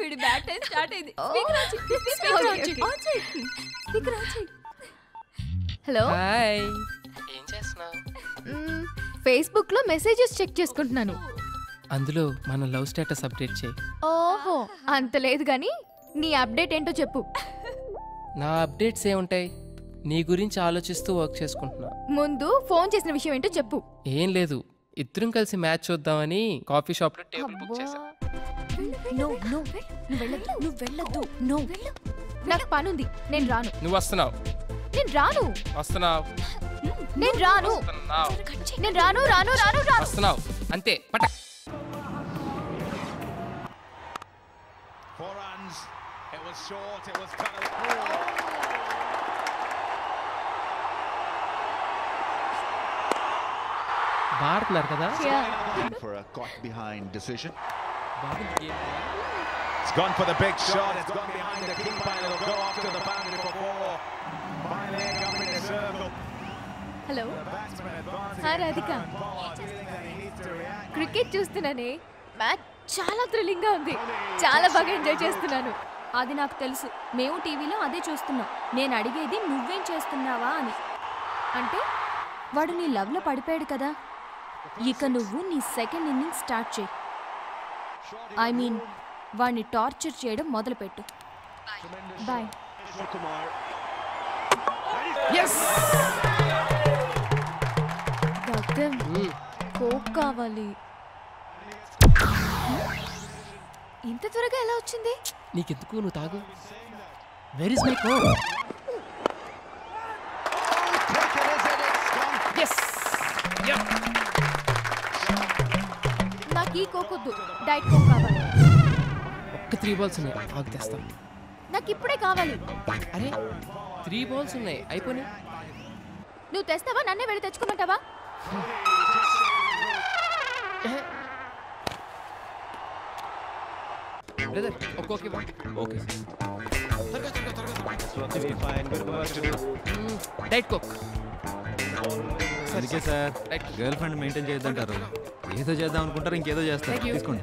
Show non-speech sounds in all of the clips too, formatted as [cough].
వీడి bad time start అయింది. Speaker చేయి. స్పీకర్ ఆన్ చేయి. స్పీకర్ చేయి. హలో? హాయ్. ఏం చేస్తున్నావు? ఫేస్బుక్లో మెసేజెస్ చెక్ చేసుకుంటున్నాను. అందులో మన లవ్ స్టేటస్ అప్డేట్ చేయి. ఓహో అంత లేదు కానీ నీ అప్డేట్ ఏంటో చెప్పు. నా అప్డేట్స్ ఏముంటాయి? నీ గురించి ఆలోచిస్తూ వర్క్ చేసుకుంటున్నా. ముందు ఫోన్ చేసిన విషయం ఏంటో చెప్పు. ఏం లేదు. ఇద్దరం కలిసి మ్యాచ్ చూద్దామని కాఫీ షాప్లో టేబుల్ బుక్ చేశా. నో నో నువ్వు వెళ్ళొద్దు. నువ్వు వెళ్ళొద్దు. నో నాకు పని ఉంది నేను రాను. నువ్వు వస్తున్నావు. నేను రాను. వస్తున్నావు. నేను రాను. నేను రాను రాను రాను రాను. వస్తున్నావు. అంతే. పట. It was short. It was kind of. బాడుతున్నారు కదా? For a caught behind decision. It's gone for the big shot. It's gone behind the keeper. It'll go off to the boundary for four. My leg up in the circle. Hello. Hi Radhika. Cricket చూస్తున్నానే match చాలా థ్రిల్లింగ్గా ఉంది చాలా బాగా enjoy చేస్తున్నాను అది నాకు తెలుసు మేము టీవీలో అదే చూస్తున్నాం నేను అడిగేది నువ్వేం చేస్తున్నావా అని అంటే వాడు నీ లవ్లో పడిపోయాడు కదా ఇక నువ్వు నీ సెకండ్ ఇన్నింగ్ స్టార్ట్ చేయి ఐ మీన్ వాడిని టార్చర్ చేయడం మొదలుపెట్టు. బాయ్ గగన్ మ్మ్. కోక్ కావాలి. ఇంత త్వరగా ఎలా వచ్చింది? నీకెందుకు? నువ్వు తాగు. వెర్ ఇస్ మై కోక్ ఈ కోక్ వద్దు డైట్ కోక్ కావాలి. ఒక్క త్రీ బాల్స్ ఉన్నాయి. ఆగు తెస్తాం. నాకు ఇప్పుడే కావాలి. అరే త్రీ బాల్స్ ఉన్నాయి. అయిపోయినాయి నువ్వు తెస్తావా? నన్నే వెళ్ళి తెచ్చుకోమంటావా? బ్రదర్ ఒక్కొక్క ఓకే డైట్ కోక్ సరికే సార్. గర్ల్ ఫ్రెండ్ మెయింటైన్ చేయొద్దంటారు. ఏదో చేద్దాం అనుకుంటారు ఇంకేదో చేస్తారు. తీసుకోండి.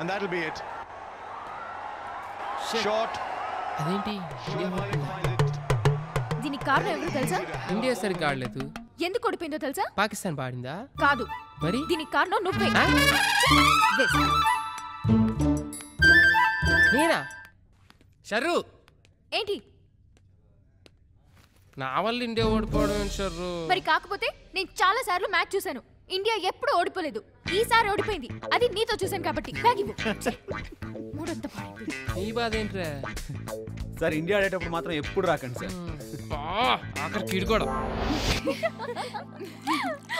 And that'll be it. Short. అదేంటి? దీనికి కారణం ఎవరు తెలుసా? ఇండియా సరిగ్గా ఆడలేదు. ఎందుకు ఓడిపోయిందో తెలుసా? పాకిస్తాన్ పాడిందా? కాదు. మరి? దీనికి కారణం నువ్వే. ఆ? This. నేనా? షర్రు! ఏంటి? నా వల్ల ఇండియా ఓడిపోవడం ఏంటి మరి కాకపోతే నేను చాలా సార్లు మ్యాచ్ చూశాను. ఇండియా ఎప్పుడు ఓడిపోలేదు. ఈసారి ఓడిపోయింది. అది నీతో చూశాను కాబట్టి. మూడొంత. నీ బాధ ఏంట్రా? సార్ ఇండియా ఆడేటప్పుడు మాత్రం ఎప్పుడు రాకండి సార్. ఆఖరి కీడు కూడా.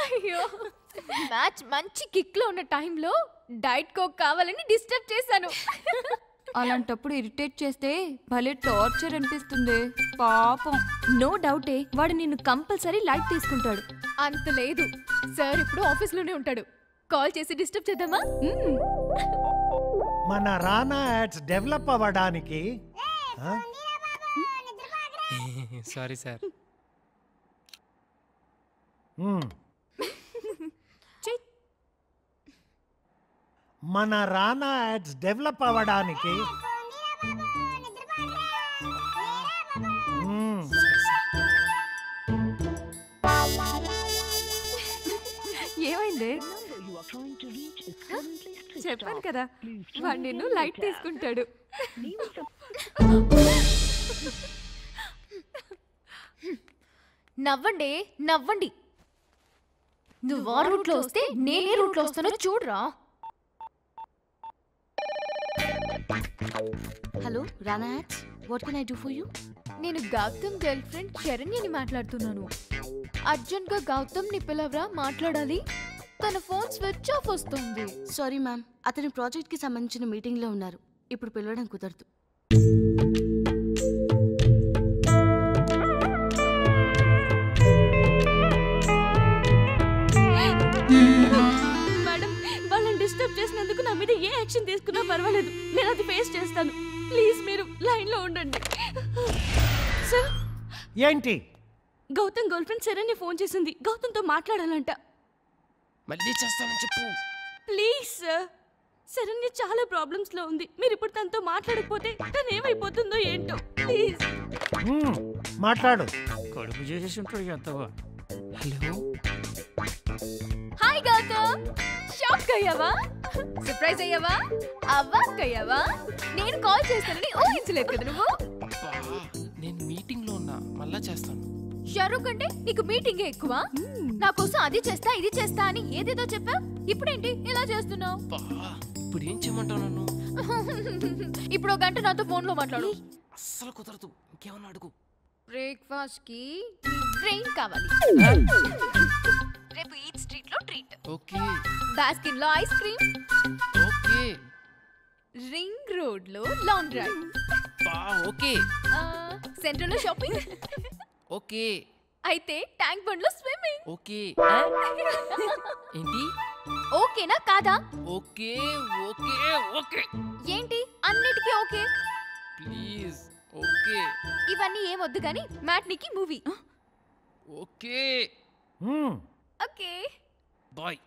అయ్యో. మ్యాచ్ మంచి కిక్లో ఉన్న టైంలో డైట్ కోక్ కావాలని డిస్టర్బ్ చేశాను. అలాంటప్పుడు ఇరిటేట్ చేస్తే భలే టార్చర్ అనిపిస్తుంది. పాపం నో డౌటే వాడు నిన్ను కంపల్సరీ లైట్ తీసుకుంటాడు అంత లేదు సార్ ఇప్పుడు ఆఫీస్లోనే ఉంటాడు కాల్ చేసి డిస్టర్బ్ చేద్దామా. మన రానా యాడ్స్ డెవలప్ అవ్వడానికి? Sorry sir. మన రానా యాడ్స్ డెవలప్ అవ్వడానికి చెప్పాను కదా వాడు నిన్ను లైట్ తీసుకుంటాడు. నవ్వండి నవ్వండి. నువ్వు ఆ రూట్లో వస్తే నేనే రూట్లో వస్తానో చూడరా. Hello Rana what can I do for you నేను గౌతమ్ గర్ల్ ఫ్రెండ్ శరణ్యని మాట్లాడుతున్నాను. అర్జున్గా గౌతమ్ని పిలవరా మాట్లాడాలి? తన ఫోన్ స్విచ్ ఆఫ్ వస్తుంది. సారీ మ్యామ్ అతని ప్రాజెక్ట్కి సంబంధించిన మీటింగ్లో ఉన్నారు. ఇప్పుడు పిలవడం కుదరదు. మేడం వాళ్ళని డిస్టర్బ్ చేసినందుకు నా మీద ఏ యాక్షన్ తీసుకున్నా పర్వాలేదు. నేను అది ఫేస్ చేస్తాను. ప్లీజ్ మీరు లైన్లో ఉండండి. సార్ ఏంటి? Gautam girl friend Saranya phone చేసింది. గౌతమ్తో మాట్లాడాలంట. మళ్ళీ చేస్తానని చెప్పు. Please sir. శరణ్య చాలా ప్రాబ్లమ్స్లో ఉంది. మీరు ఇప్పుడు తనతో మాట్లాడకపోతే తను ఏమైపోతుందో ఏంటో. ప్లీజ్. మాట్లాడు. కడుపు చేసేసి ఉంటాడు ఎంతవా హలో. హాయ్ గౌతమ్. షాక్ అయ్యావా? సర్ప్రైజ్ అయ్యావా? అవ్వాక్ అయ్యావా? నేను కాల్ చేస్తానని ఊహించలేదు కదా నువ్వు? నేను మీటింగ్లో ఉన్నా మళ్ళా చేస్తాను. షారూక్ అంటే నీకు మీటింగ్ ఎక్కువ? నా కోసం అది చేస్తా ఇది చేస్తా అని ఏదేదో చెప్పా? ఇప్పుడేంటి? ఇలా చేస్తున్నావు? ఇప్పుడు ఏం చేయమంటావు నన్ను? [laughs] ఇప్పుడు ఒక గంట నాతో ఫోన్లో మాట్లాడు. అస్సలు కుదరదు ఇంకేమన్నా అడుగు. బ్రేక్ఫాస్ట్కి ట్రైన్ కావాలి. రేపు ఈట్ స్ట్రీట్లో ట్రీట్. ఓకే. బాస్కిన్లో ఐస్ క్రీమ్. ఓకే. రింగ్ రోడ్లో లాంగ్ డ్రైవ్ ఓకే. సెంటర్లో షాపింగ్. ఓకే. అయితే ట్యాంక్ బండ్లో స్విమ్మింగ్. ఓకే. [laughs] ఏంటి? ఓకేనా కాదా? Okay okay okay. ఏంటి? అన్నిటికీ ఓకే. Please okay. ఇవన్నీ ఏమొద్దు కానీ మ్యాట్నికి movie. Okay. Okay. Bye.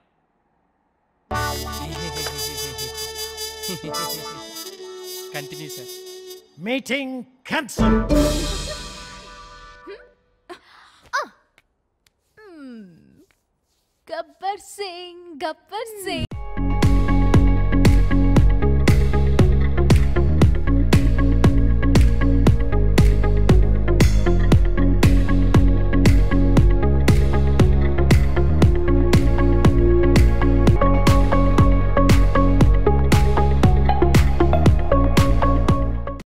Continue sir meeting cancel gabbar singh gabbar singh